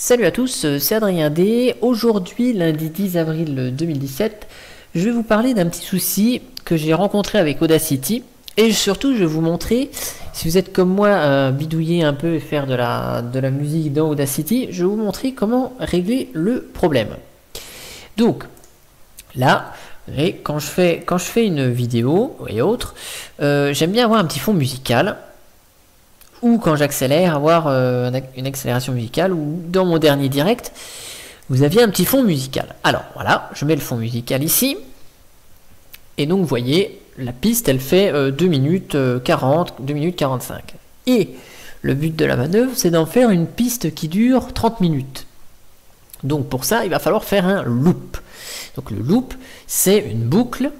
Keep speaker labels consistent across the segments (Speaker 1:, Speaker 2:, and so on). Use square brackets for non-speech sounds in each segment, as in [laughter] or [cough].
Speaker 1: Salut à tous, c'est Adrien D. Aujourd'hui, lundi 10 avril 2017, je vais vous parler d'un petit souci que j'ai rencontré avec Audacity. Et surtout, je vais vous montrer, si vous êtes comme moi, euh, bidouiller un peu et faire de la, de la musique dans Audacity, je vais vous montrer comment régler le problème. Donc, là, quand je fais, quand je fais une vidéo et autres, euh, j'aime bien avoir un petit fond musical ou quand j'accélère, avoir euh, une accélération musicale, ou dans mon dernier direct, vous aviez un petit fond musical. Alors voilà, je mets le fond musical ici, et donc vous voyez, la piste elle fait 2 euh, minutes 40, euh, 2 minutes 45. Et le but de la manœuvre, c'est d'en faire une piste qui dure 30 minutes. Donc pour ça, il va falloir faire un loop. Donc le loop, c'est une boucle,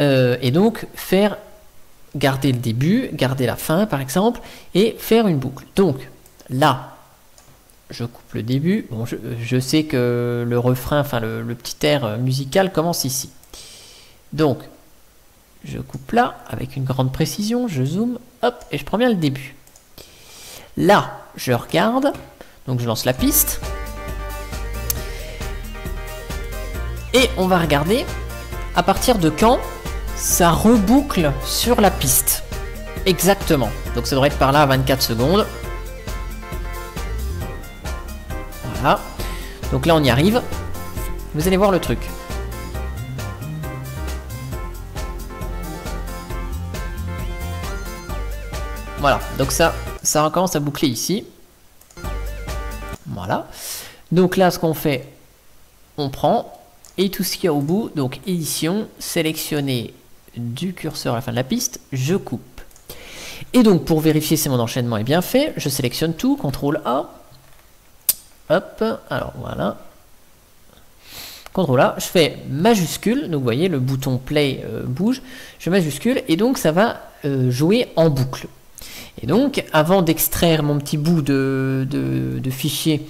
Speaker 1: et donc faire garder le début, garder la fin par exemple, et faire une boucle. Donc là, je coupe le début. Je, sais que le refrain, enfin le, petit air musical commence ici. Donc, je coupe là avec une grande précision, je zoome, hop, et je prends bien le début. Là, je regarde, donc je lance la piste. Et on va regarder à partir de quand ça reboucle sur la piste. Exactement. Donc ça devrait être par là à 24 secondes. Voilà. Donc là on y arrive. Vous allez voir le truc. Voilà, donc ça, ça recommence à boucler ici. Voilà. Donc là, ce qu'on fait, on prend, et tout ce qu'il y a au bout, donc édition, sélectionner du curseur à la fin de la piste, je coupe. Et donc pour vérifier si mon enchaînement est bien fait, je sélectionne tout, CTRL A. Hop, alors voilà. CTRL A, je fais majuscule, donc vous voyez le bouton play euh, bouge, je majuscule et donc ça va euh, jouer en boucle. Et donc avant d'extraire mon petit bout de, de fichier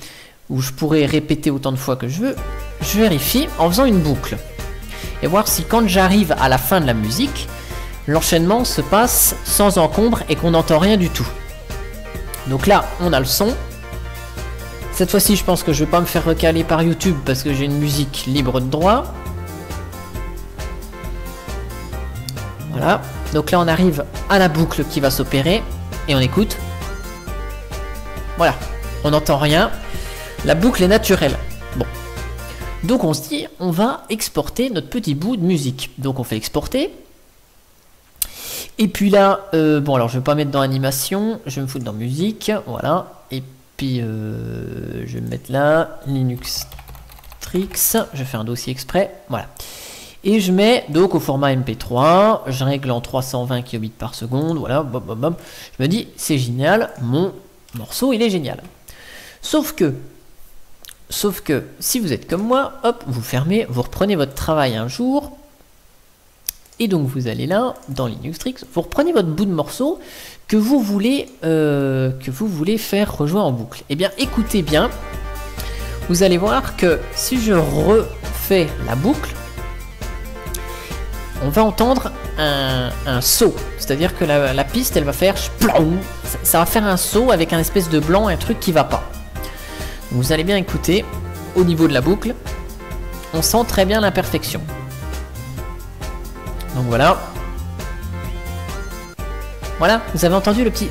Speaker 1: où je pourrais répéter autant de fois que je veux, je vérifie en faisant une boucle et voir si quand j'arrive à la fin de la musique, l'enchaînement se passe sans encombre et qu'on n'entend rien du tout. Donc là, on a le son. Cette fois-ci, je pense que je vais pas me faire recaler par YouTube parce que j'ai une musique libre de droit. Voilà. Donc là, on arrive à la boucle qui va s'opérer et on écoute. Voilà. On n'entend rien. La boucle est naturelle. Donc on se dit, on va exporter notre petit bout de musique. Donc on fait exporter. Et puis là, euh, bon alors je vais pas mettre dans animation, je vais me foutre dans musique, voilà. Et puis euh, je vais me mettre là, Linux Tricks, je fais un dossier exprès, voilà. Et je mets donc au format MP3, je règle en 320 kbps par seconde, voilà, Je me dis, c'est génial, mon morceau il est génial. Sauf que Sauf que si vous êtes comme moi, hop, vous fermez, vous reprenez votre travail un jour, et donc vous allez là, dans Linuxtrix, vous reprenez votre bout de morceau que vous voulez, euh, faire rejouer en boucle. Eh bien, écoutez bien, vous allez voir que si je refais la boucle, on va entendre un, saut. C'est-à-dire que la, piste, elle va faire... Ça va faire un saut avec un espèce de blanc, un truc qui va pas. Vous allez bien écouter, au niveau de la boucle, on sent très bien l'imperfection. Donc voilà. Voilà, vous avez entendu le petit...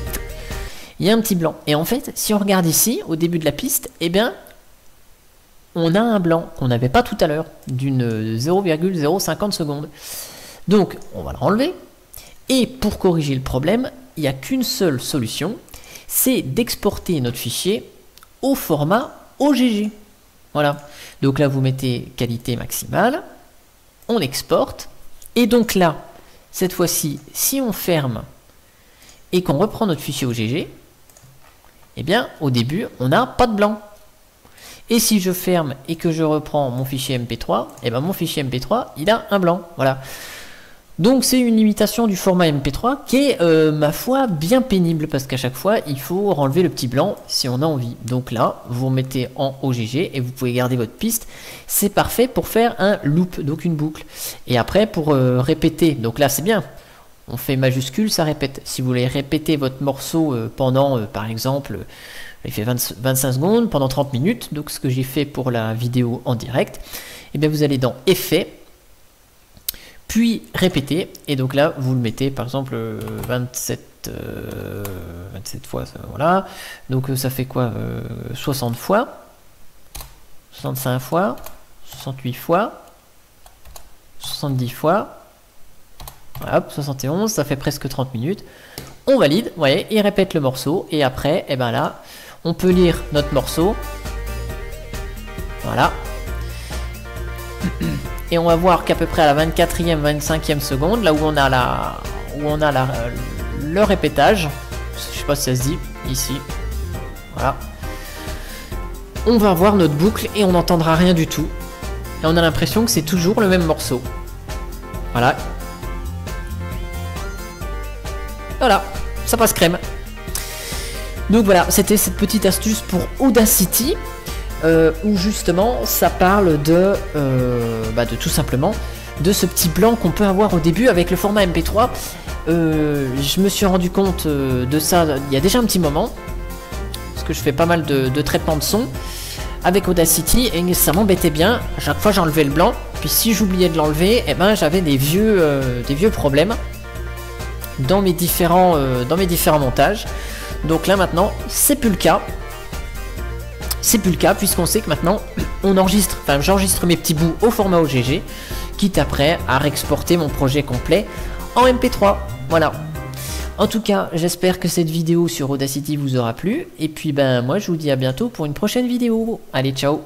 Speaker 1: Il y a un petit blanc. Et en fait, si on regarde ici, au début de la piste, eh bien, on a un blanc qu'on n'avait pas tout à l'heure, d'une 0,050 secondes. Donc, on va le renlever. Et pour corriger le problème, il n'y a qu'une seule solution, c'est d'exporter notre fichier au format OGG. Voilà. Donc là, vous mettez qualité maximale, on exporte, et donc là, cette fois-ci, si on ferme et qu'on reprend notre fichier OGG, eh bien, au début, on n'a pas de blanc. Et si je ferme et que je reprends mon fichier MP3, eh bien, mon fichier MP3, il a un blanc. Voilà. Donc c'est une limitation du format MP3 qui est, euh, ma foi, bien pénible parce qu'à chaque fois, il faut enlever le petit blanc si on a envie. Donc là, vous remettez en OGG et vous pouvez garder votre piste. C'est parfait pour faire un loop, donc une boucle. Et après, pour euh, répéter, donc là c'est bien, on fait majuscule, ça répète. Si vous voulez répéter votre morceau euh, pendant, par exemple, il fait 25 secondes pendant 30 minutes, donc ce que j'ai fait pour la vidéo en direct, et eh bien vous allez dans Effet, puis répéter, et donc là vous le mettez par exemple 27, euh, 27 fois, voilà, donc ça fait quoi 60 fois, 65 fois, 68 fois, 70 fois, hop, 71, ça fait presque 30 minutes. On valide, vous voyez, il répète le morceau, et après, et eh ben là, on peut lire notre morceau. Voilà. [clears throat] Et on va voir qu'à peu près à la 24e, 25e seconde, là où on a la, où on a la, le répétage, je sais pas si ça se dit, ici, voilà. On va voir notre boucle et on n'entendra rien du tout. Et on a l'impression que c'est toujours le même morceau. Voilà. Voilà, ça passe crème. Donc voilà, c'était cette petite astuce pour Audacity. Euh, où justement ça parle de, euh, bah, de tout simplement de ce petit blanc qu'on peut avoir au début avec le format MP3. Euh, je me suis rendu compte de ça il y a déjà un petit moment, parce que je fais pas mal de, traitements de son avec Audacity et ça m'embêtait bien. À chaque fois j'enlevais le blanc, puis si j'oubliais de l'enlever, eh ben j'avais des vieux, des vieux problèmes dans mes différents, dans mes différents montages. Donc là maintenant, c'est plus le cas. C'est plus le cas puisqu'on sait que maintenant [clears throat] on enregistre, enfin j'enregistre mes petits bouts au format OGG, quitte après à réexporter mon projet complet en MP3. Voilà. En tout cas, j'espère que cette vidéo sur Audacity vous aura plu. Et puis ben moi je vous dis à bientôt pour une prochaine vidéo. Allez, ciao